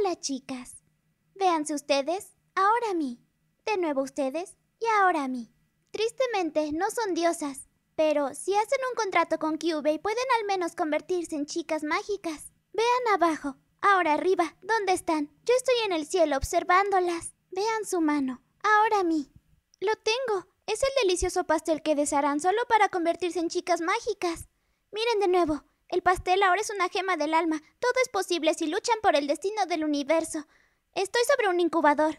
Hola, chicas. Véanse ustedes, ahora a mí. De nuevo ustedes y ahora a mí. Tristemente, no son diosas, pero si hacen un contrato con Cubey pueden al menos convertirse en chicas mágicas. Vean abajo, ahora arriba, ¿dónde están? Yo estoy en el cielo observándolas. Vean su mano, ahora a mí. Lo tengo. Es el delicioso pastel que desearán solo para convertirse en chicas mágicas. Miren de nuevo. El pastel ahora es una gema del alma. Todo es posible si luchan por el destino del universo. Estoy sobre un incubador.